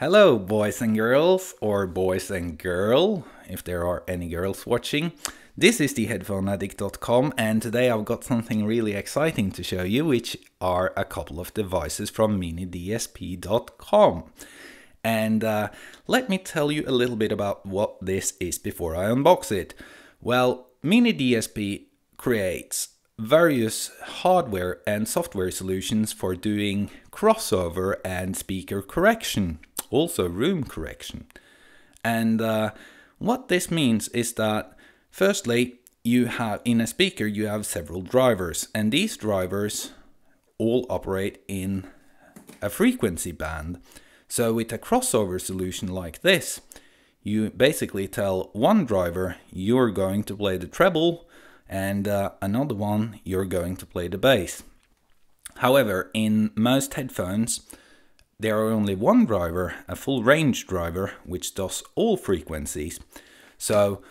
Hello, boys and girls, or boys and girl, if there are any girls watching. This is the headphoneaddict.com, and today I've got something really exciting to show you, which are a couple of devices from minidsp.com. And uh, let me tell you a little bit about what this is before I unbox it. Well, MiniDSP creates various hardware and software solutions for doing crossover and speaker correction also room correction. And uh, what this means is that firstly, you have in a speaker you have several drivers, and these drivers all operate in a frequency band. So with a crossover solution like this, you basically tell one driver you're going to play the treble and uh, another one you're going to play the bass. However, in most headphones, there are only one driver, a full range driver, which does all frequencies. So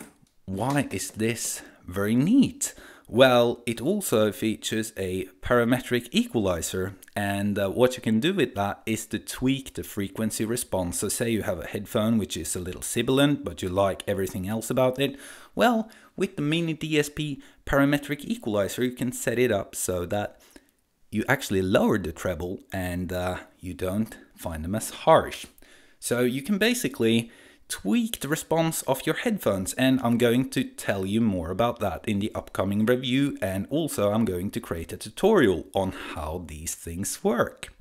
why is this very neat? Well, it also features a parametric equalizer and uh, what you can do with that is to tweak the frequency response. So say you have a headphone which is a little sibilant but you like everything else about it. Well, with the Mini DSP parametric equalizer you can set it up so that you actually lower the treble and uh, you don't find them as harsh. So you can basically tweak the response of your headphones and I'm going to tell you more about that in the upcoming review and also I'm going to create a tutorial on how these things work.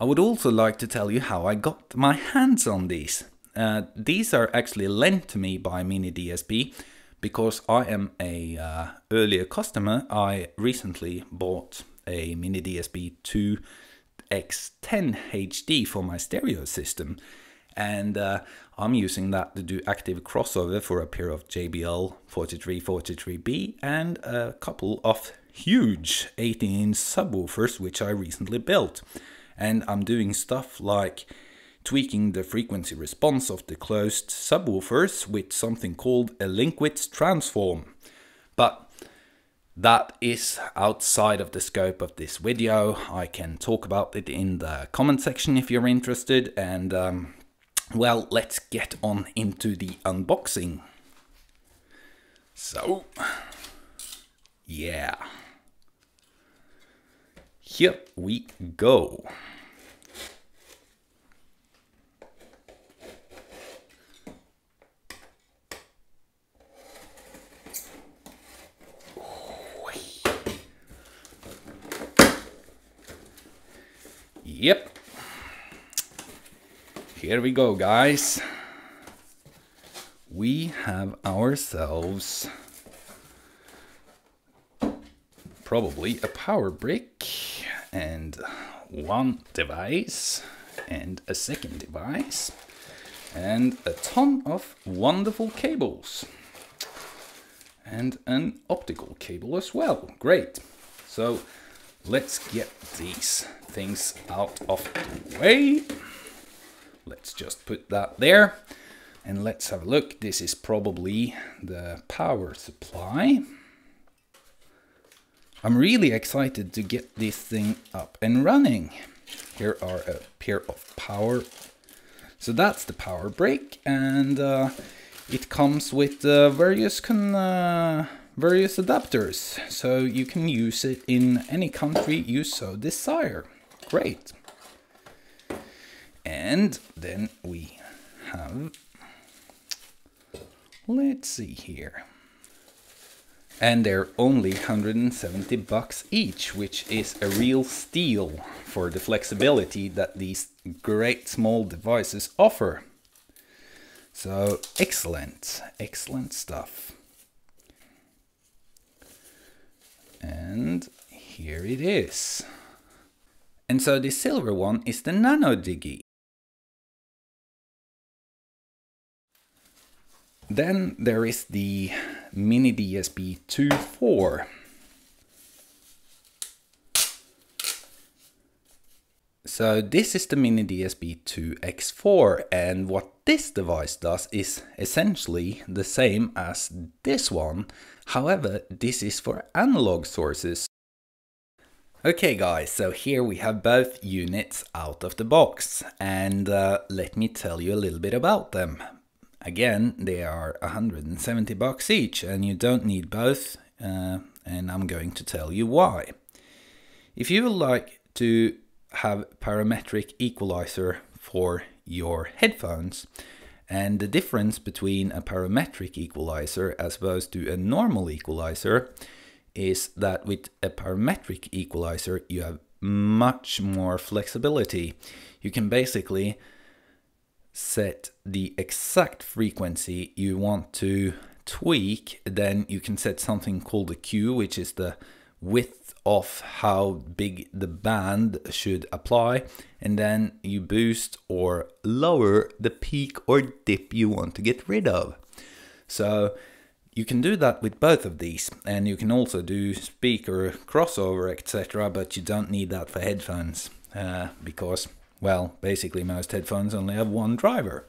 I would also like to tell you how I got my hands on these. Uh, these are actually lent to me by Mini MiniDSP because I am a uh, earlier customer. I recently bought a Mini MiniDSP 2 X10 HD for my stereo system. And uh, I'm using that to do active crossover for a pair of JBL 4343B and a couple of huge 18 inch subwoofers which I recently built. And I'm doing stuff like tweaking the frequency response of the closed subwoofers with something called a Linkwitz transform. But that is outside of the scope of this video. I can talk about it in the comment section if you're interested. And um, well, let's get on into the unboxing. So, yeah. Here we go. Here we go, guys. We have ourselves probably a power brick and one device and a second device and a ton of wonderful cables and an optical cable as well. Great. So let's get these things out of the way. Let's just put that there. And let's have a look. This is probably the power supply. I'm really excited to get this thing up and running. Here are a pair of power. So that's the power brick and uh, it comes with uh, various con uh, various adapters. So you can use it in any country you so desire. Great. And then we have, let's see here. And they're only 170 bucks each, which is a real steal for the flexibility that these great small devices offer. So excellent, excellent stuff. And here it is. And so the silver one is the Nano Digi. Then there is the Mini DSP 2.4. So this is the Mini DSP 2X4 and what this device does is essentially the same as this one. However, this is for analog sources Okay guys, so here we have both units out of the box and uh, let me tell you a little bit about them. Again, they are 170 bucks each and you don't need both uh, and I'm going to tell you why. If you would like to have parametric equalizer for your headphones and the difference between a parametric equalizer as opposed to a normal equalizer is that with a parametric equalizer, you have much more flexibility. You can basically set the exact frequency you want to tweak. Then you can set something called a Q, which is the width of how big the band should apply. And then you boost or lower the peak or dip you want to get rid of. So you can do that with both of these and you can also do speaker crossover etc but you don't need that for headphones uh, because well basically most headphones only have one driver.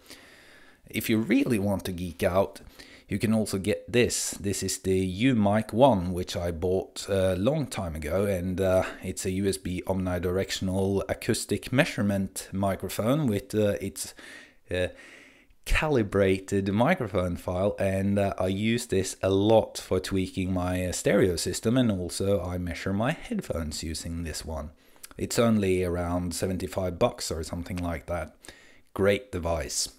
If you really want to geek out you can also get this. This is the UMIK 1 which I bought a long time ago and uh, it's a USB omnidirectional acoustic measurement microphone with uh, its uh, calibrated microphone file and uh, I use this a lot for tweaking my uh, stereo system and also I measure my headphones using this one. It's only around 75 bucks or something like that. Great device.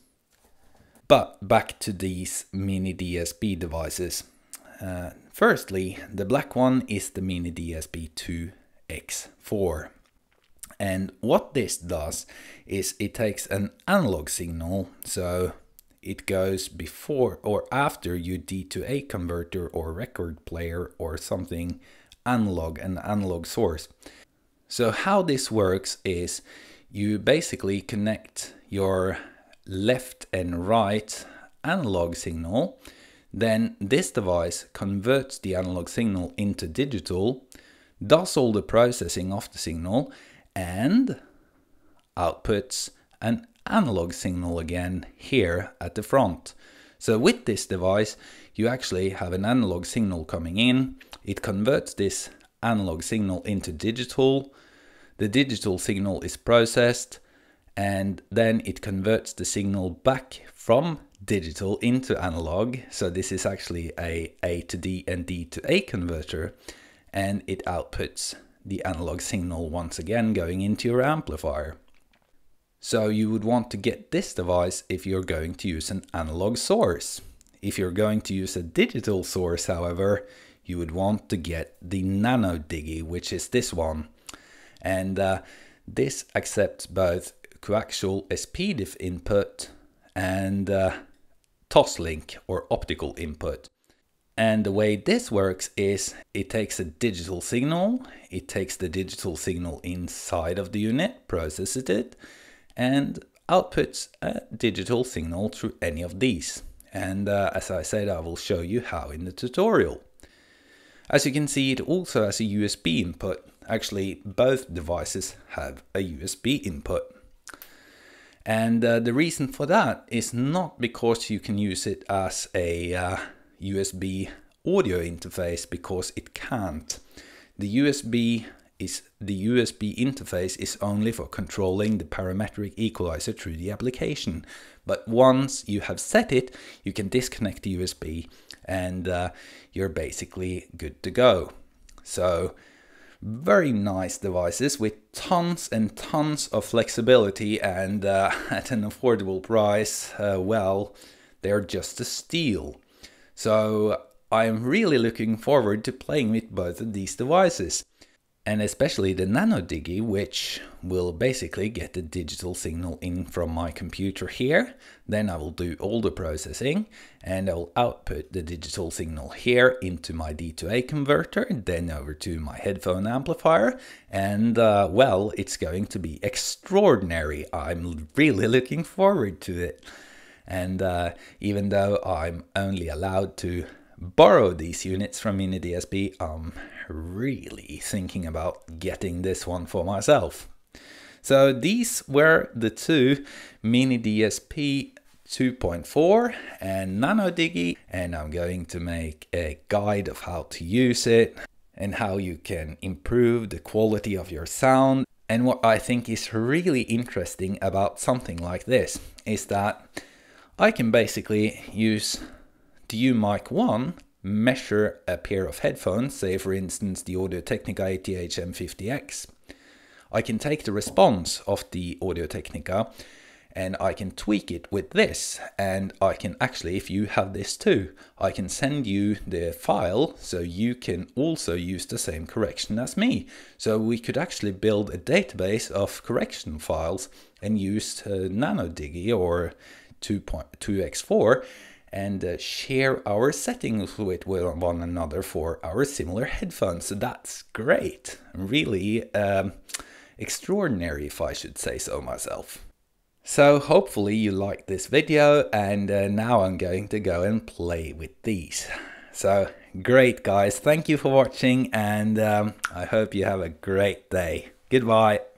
But back to these mini DSP devices. Uh, firstly, the black one is the mini DSP 2X4. And what this does is it takes an analog signal, so it goes before or after your D to A converter or record player or something analog, an analog source. So how this works is you basically connect your left and right analog signal then this device converts the analog signal into digital, does all the processing of the signal, and outputs an analog signal again here at the front. So with this device, you actually have an analog signal coming in. It converts this analog signal into digital. The digital signal is processed and then it converts the signal back from digital into analog. So this is actually a A to D and D to A converter and it outputs the analog signal once again going into your amplifier. So you would want to get this device if you're going to use an analog source. If you're going to use a digital source, however, you would want to get the Nano Digi, which is this one. And uh, this accepts both coaxial SPDIF input and uh, Toslink or optical input. And the way this works is it takes a digital signal, it takes the digital signal inside of the unit, processes it, and outputs a digital signal through any of these. And uh, as I said, I will show you how in the tutorial. As you can see, it also has a USB input. Actually, both devices have a USB input. And uh, the reason for that is not because you can use it as a uh, USB audio interface because it can't. The USB is the USB interface is only for controlling the parametric equalizer through the application. But once you have set it, you can disconnect the USB and uh, you're basically good to go. So very nice devices with tons and tons of flexibility and uh, at an affordable price, uh, well, they're just a steal. So I'm really looking forward to playing with both of these devices and especially the Nano Digi, which will basically get the digital signal in from my computer here. Then I will do all the processing and I will output the digital signal here into my D2A converter, then over to my headphone amplifier. And uh, well, it's going to be extraordinary. I'm really looking forward to it. And uh, even though I'm only allowed to borrow these units from MiniDSP, I'm really thinking about getting this one for myself. So these were the two Mini DSP 2.4 and Nano Digi and I'm going to make a guide of how to use it and how you can improve the quality of your sound. And what I think is really interesting about something like this is that I can basically use the UMIK 1 measure a pair of headphones, say for instance the Audio Technica ATH M50X. I can take the response of the Audio Technica and I can tweak it with this and I can actually if you have this too I can send you the file so you can also use the same correction as me so we could actually build a database of correction files and use uh, NanoDigi or 2.2x4 and uh, share our settings with one another for our similar headphones. So that's great. Really um, extraordinary, if I should say so myself. So hopefully you liked this video and uh, now I'm going to go and play with these. So great guys, thank you for watching and um, I hope you have a great day. Goodbye.